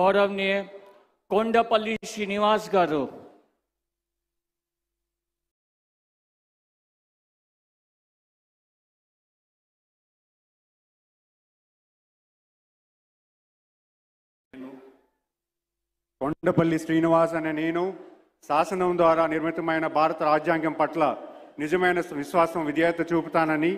గౌరవనీయ కొండపల్లి శ్రీనివాస్ గారు. కొండపల్లి శ్రీనివాస్ అనే నేను శాసనం ద్వారా నిర్మితమైన భారత రాజ్యాంగం పట్ల నిజమైన విశ్వాసం విధేయత చూపుతానని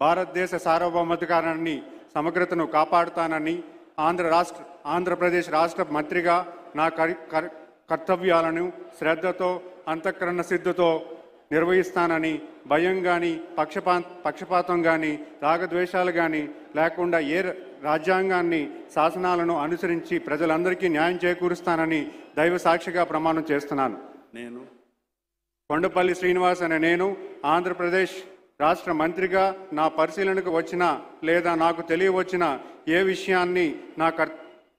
భారతదేశ సార్వభౌమాధికారాన్ని సమగ్రతను కాపాడుతానని ఆంధ్ర రాష్ట్ర ఆంధ్రప్రదేశ్ రాష్ట్ర మంత్రిగా నా కరి- కర్- కర్తవ్యాలను శ్రద్ధతో అంతఃకరణ సిద్ధతో నిర్వహిస్తానని భయం కానీ పక్షపా పక్షపాతం కానీ రాగద్వేషాలు కానీ లేకుండా ఏ రాజ్యాంగాన్ని శాసనాలను అనుసరించి ప్రజలందరికీ న్యాయం చేకూరుస్తానని దైవ సాక్షిగా ప్రమాణం చేస్తున్నాను. నేను కొండపల్లి శ్రీనివాస్ అనే నేను ఆంధ్రప్రదేశ్ రాష్ట్ర మంత్రిగా నా పరిశీలనకు వచ్చిన లేదా నాకు తెలియవచ్చిన ఏ విషయాన్ని నా కర్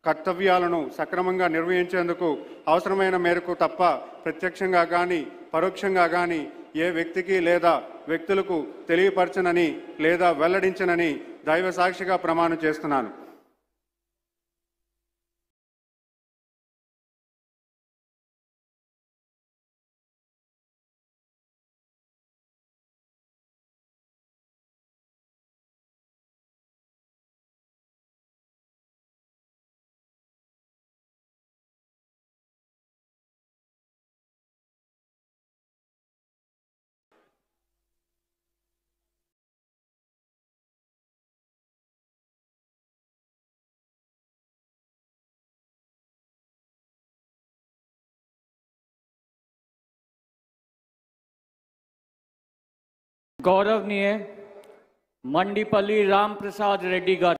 కర్తవ్యాలను సక్రమంగా నిర్వహించేందుకు అవసరమైన మేరకు తప్ప ప్రత్యక్షంగా కానీ పరోక్షంగా కానీ ఏ వ్యక్తికి లేదా వ్యక్తులకు తెలియపరచనని లేదా వెల్లడించనని దైవ సాక్షిగా ప్రమాణం చేస్తున్నాను. गौरवनीय मंडीपल्ली राम प्रसाद रेड्डी